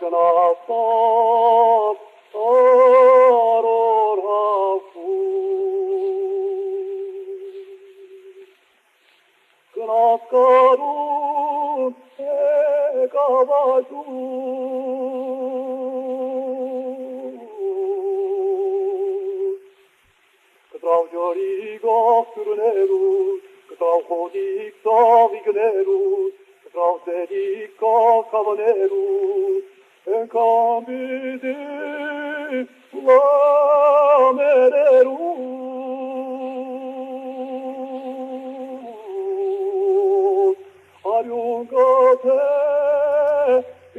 dragon of mascarun e cavagiun. Cătrau Giorigo Furnerus, cătrau Hodicto Vignerus, cătrau Zedico Cavanerus, în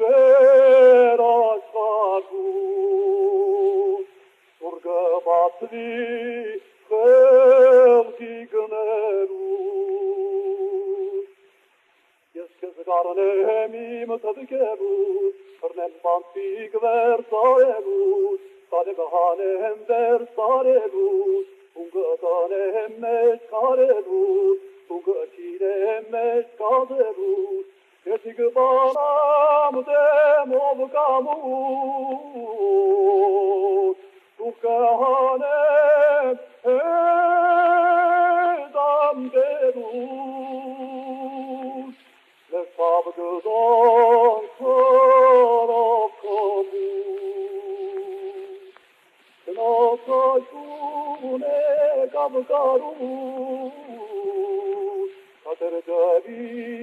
վերացակուն, որգը բացվի խելքի գներուն։ Ես կեզ գարնեմ իմ տդկևուս, կրնեմ բանցիկ վերցարևուս, տանը գհանեմ վերցարևուս, ունգը տանեմ մեջ կարևուս, Gabgaru Kader delik afyurneru